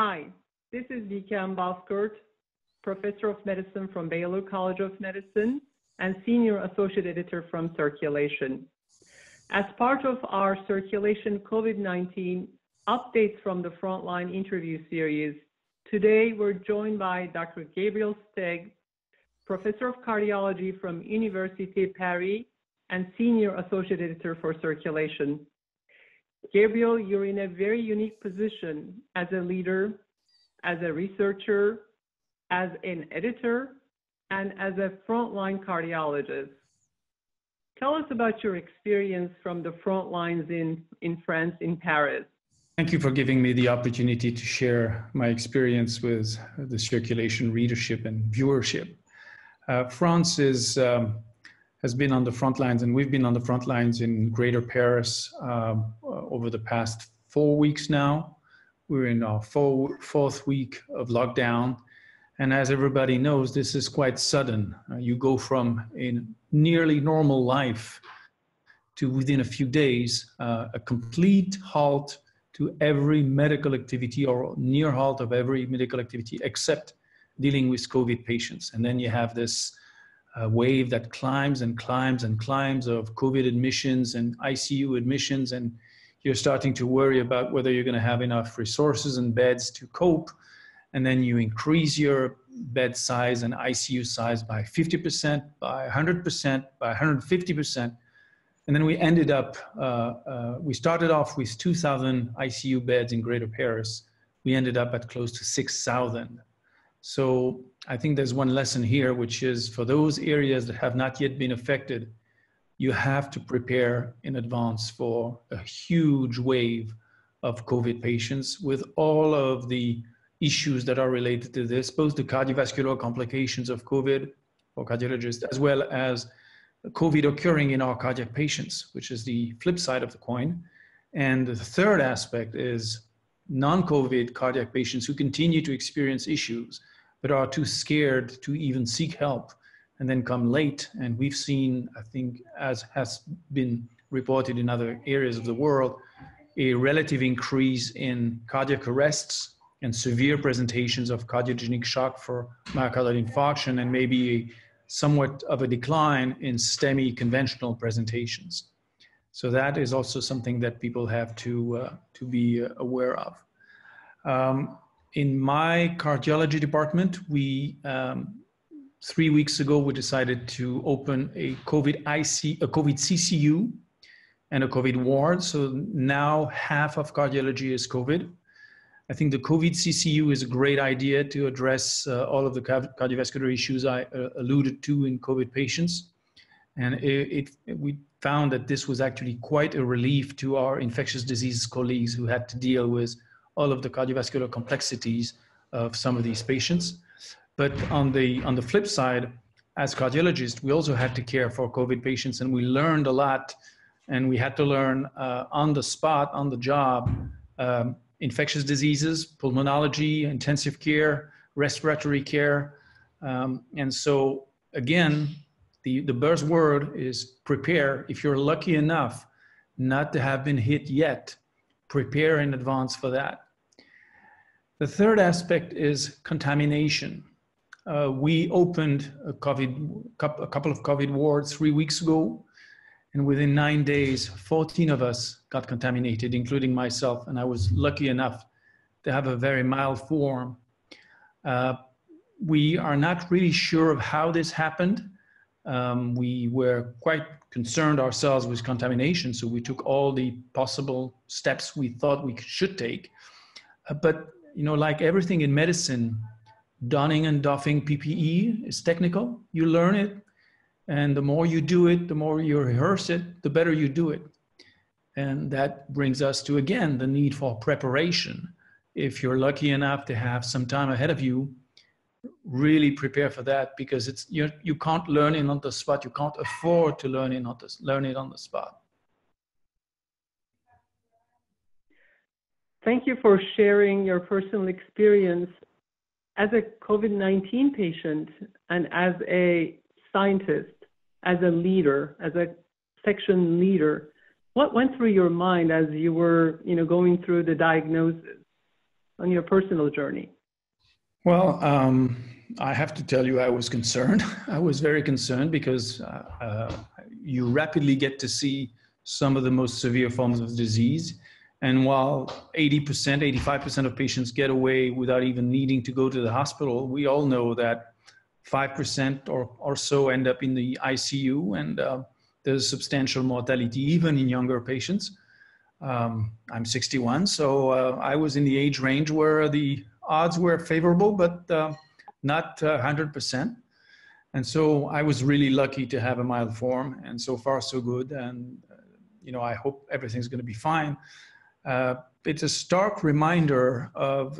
Hi, this is Biykem Bozkurt, Professor of Medicine from Baylor College of Medicine and Senior Associate Editor from Circulation. As part of our Circulation COVID-19 updates from the Frontline interview series, today we're joined by Dr. Gabriel Steg, Professor of Cardiology from Université Paris and Senior Associate Editor for Circulation. Gabriel, you're in a very unique position as a leader, as a researcher, as an editor, and as a frontline cardiologist. Tell us about your experience from the front lines in, in France, in Paris. Thank you for giving me the opportunity to share my experience with the circulation readership and viewership. Uh, France is um, has been on the front lines, and we've been on the front lines in Greater Paris um, over the past four weeks now. We're in our four, fourth week of lockdown. And as everybody knows, this is quite sudden. Uh, you go from a nearly normal life to within a few days, uh, a complete halt to every medical activity or near halt of every medical activity except dealing with COVID patients. And then you have this uh, wave that climbs and climbs and climbs of COVID admissions and ICU admissions. And you're starting to worry about whether you're going to have enough resources and beds to cope. And then you increase your bed size and ICU size by 50%, by 100%, by 150%. And then we ended up, uh, uh, we started off with 2,000 ICU beds in Greater Paris. We ended up at close to 6,000. So I think there's one lesson here, which is for those areas that have not yet been affected, you have to prepare in advance for a huge wave of COVID patients with all of the issues that are related to this, both the cardiovascular complications of COVID for cardiologists, as well as COVID occurring in our cardiac patients, which is the flip side of the coin. And the third aspect is non-COVID cardiac patients who continue to experience issues, but are too scared to even seek help and then come late. And we've seen, I think, as has been reported in other areas of the world, a relative increase in cardiac arrests and severe presentations of cardiogenic shock for myocardial infarction and maybe somewhat of a decline in STEMI conventional presentations. So that is also something that people have to, uh, to be uh, aware of. Um, in my cardiology department, we um, three weeks ago we decided to open a COVID IC, a COVID CCU, and a COVID ward. So now half of cardiology is COVID. I think the COVID CCU is a great idea to address uh, all of the cardiovascular issues I uh, alluded to in COVID patients. And it, it, we found that this was actually quite a relief to our infectious diseases colleagues who had to deal with all of the cardiovascular complexities of some of these patients. But on the, on the flip side, as cardiologists, we also had to care for COVID patients and we learned a lot and we had to learn uh, on the spot, on the job, um, infectious diseases, pulmonology, intensive care, respiratory care. Um, and so again, the, the buzzword is prepare. If you're lucky enough not to have been hit yet, prepare in advance for that. The third aspect is contamination. Uh, we opened a, COVID, a couple of COVID wards three weeks ago, and within nine days, 14 of us got contaminated, including myself, and I was lucky enough to have a very mild form. Uh, we are not really sure of how this happened. Um, we were quite concerned ourselves with contamination, so we took all the possible steps we thought we should take. Uh, but you know, like everything in medicine, donning and doffing PPE is technical. You learn it, and the more you do it, the more you rehearse it, the better you do it. And that brings us to again the need for preparation. If you're lucky enough to have some time ahead of you, really prepare for that because it's you you can't learn it on the spot. You can't afford to learn it on the learn it on the spot. Thank you for sharing your personal experience as a COVID 19 patient and as a scientist, as a leader, as a section leader. What went through your mind as you were you know, going through the diagnosis? on your personal journey? Well, um, I have to tell you, I was concerned. I was very concerned because uh, uh, you rapidly get to see some of the most severe forms of disease. And while 80%, 85% of patients get away without even needing to go to the hospital, we all know that 5% or, or so end up in the ICU, and uh, there's substantial mortality even in younger patients. Um, I'm 61, so uh, I was in the age range where the odds were favorable, but uh, not 100%. And so I was really lucky to have a mild form, and so far so good. And uh, you know, I hope everything's going to be fine. Uh, it's a stark reminder of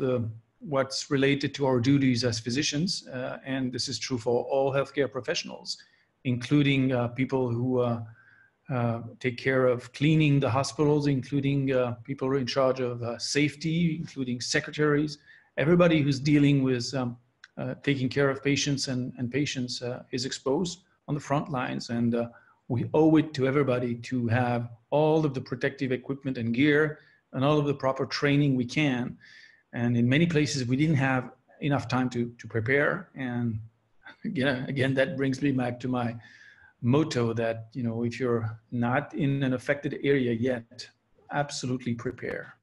what's related to our duties as physicians, uh, and this is true for all healthcare professionals, including uh, people who uh, uh take care of cleaning the hospitals, including people in charge of safety, including secretaries, everybody who's dealing with um, taking care of patients and, and patients is exposed on the front lines. And we owe it to everybody to have all of the protective equipment and gear and all of the proper training we can and in many places, we didn't have enough time to, to prepare. And again, again, that brings me back to my motto that, you know, if you're not in an affected area yet, absolutely prepare.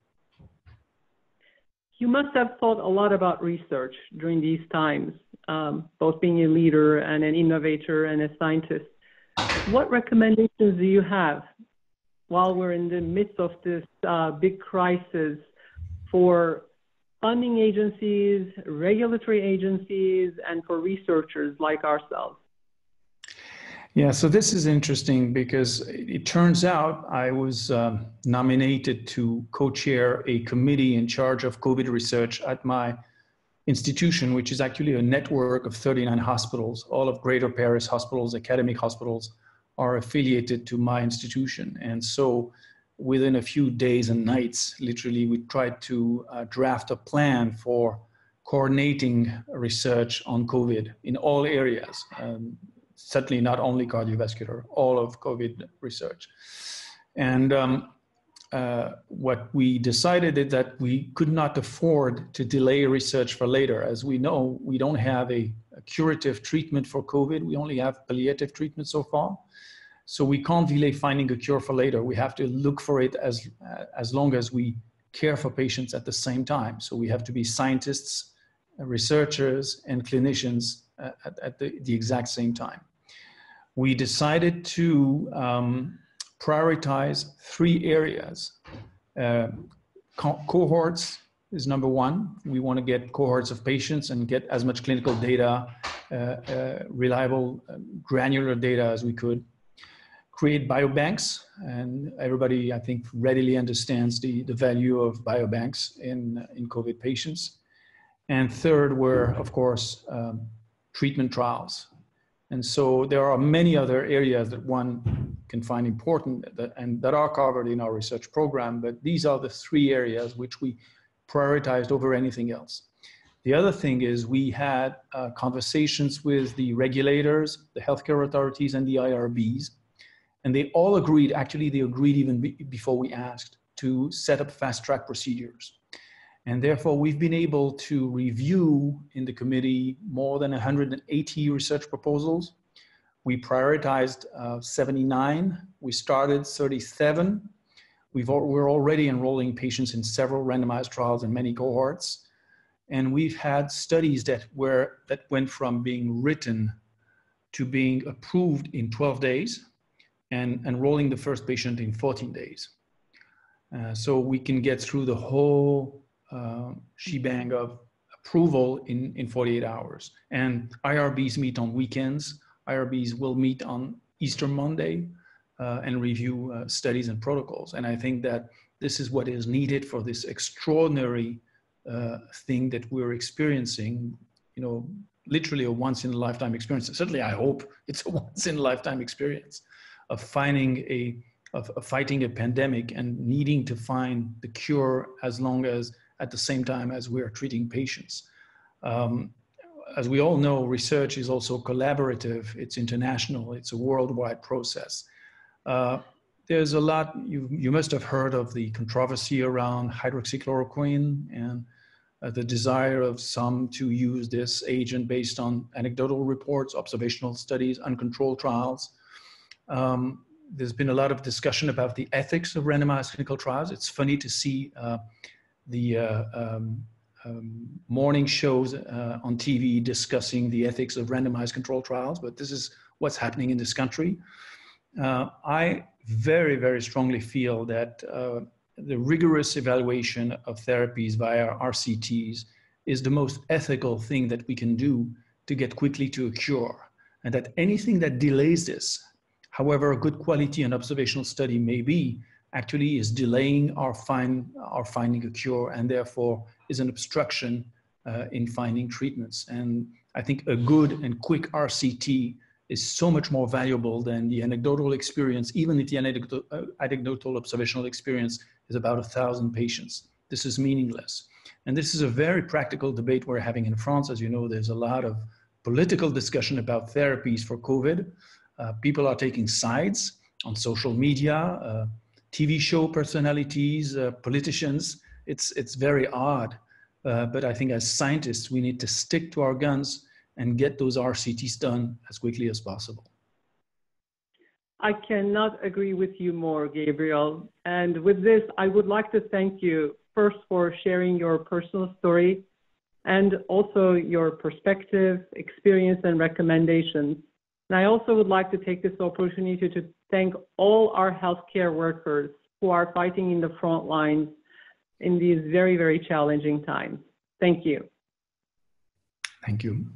You must have thought a lot about research during these times, um, both being a leader and an innovator and a scientist. What recommendations do you have while we're in the midst of this uh, big crisis for funding agencies, regulatory agencies, and for researchers like ourselves? Yeah, so this is interesting because it turns out I was um, nominated to co chair a committee in charge of COVID research at my institution, which is actually a network of 39 hospitals. All of Greater Paris hospitals, academic hospitals, are affiliated to my institution. And so within a few days and nights, literally, we tried to uh, draft a plan for coordinating research on COVID in all areas. Um, certainly not only cardiovascular, all of COVID research. And um, uh, what we decided is that we could not afford to delay research for later. As we know, we don't have a, a curative treatment for COVID. We only have palliative treatment so far. So we can't delay finding a cure for later. We have to look for it as, uh, as long as we care for patients at the same time. So we have to be scientists, researchers, and clinicians uh, at, at the, the, exact same time. We decided to um, prioritize three areas. Uh, co cohorts is number one. We want to get cohorts of patients and get as much clinical data, uh, uh, reliable, granular data as we could create biobanks, and everybody, I think, readily understands the, the value of biobanks in, in COVID patients. And third were, of course, um, treatment trials. And so there are many other areas that one can find important and that are covered in our research program, but these are the three areas which we prioritized over anything else. The other thing is we had uh, conversations with the regulators, the healthcare authorities, and the IRBs and they all agreed, actually, they agreed even be, before we asked to set up fast track procedures. And therefore, we've been able to review in the committee more than 180 research proposals. We prioritized uh, 79. We started 37. We've, we're already enrolling patients in several randomized trials and many cohorts. And we've had studies that, were, that went from being written to being approved in 12 days and enrolling the first patient in 14 days. Uh, so we can get through the whole uh, shebang of approval in, in 48 hours. And IRBs meet on weekends. IRBs will meet on Easter Monday uh, and review uh, studies and protocols. And I think that this is what is needed for this extraordinary uh, thing that we're experiencing, you know, literally a once in a lifetime experience. Certainly, I hope it's a once in a lifetime experience of finding a of, of, fighting a pandemic and needing to find the cure as long as at the same time as we are treating patients. Um, as we all know, research is also collaborative. It's international. It's a worldwide process. Uh, there's a lot you you must have heard of the controversy around hydroxychloroquine and uh, the desire of some to use this agent based on anecdotal reports, observational studies, uncontrolled trials. Um, there's been a lot of discussion about the ethics of randomized clinical trials. It's funny to see uh, the uh, um, um, morning shows uh, on TV discussing the ethics of randomized control trials, but this is what's happening in this country. Uh, I very, very strongly feel that uh, the rigorous evaluation of therapies via RCTs is the most ethical thing that we can do to get quickly to a cure. And that anything that delays this, however good quality an observational study may be, actually is delaying our, find, our finding a cure and therefore is an obstruction uh, in finding treatments. And I think a good and quick RCT is so much more valuable than the anecdotal experience, even if the anecdotal, uh, anecdotal observational experience is about a thousand patients. This is meaningless. And this is a very practical debate we're having in France. As you know, there's a lot of political discussion about therapies for COVID. Uh, people are taking sides on social media, uh, TV show personalities, uh, politicians. It's, it's very odd. Uh, but I think as scientists, we need to stick to our guns and get those RCTs done as quickly as possible. I cannot agree with you more, Gabriel. And with this, I would like to thank you first for sharing your personal story and also your perspective, experience, and recommendations. And I also would like to take this opportunity to thank all our healthcare workers who are fighting in the front lines in these very, very challenging times. Thank you. Thank you.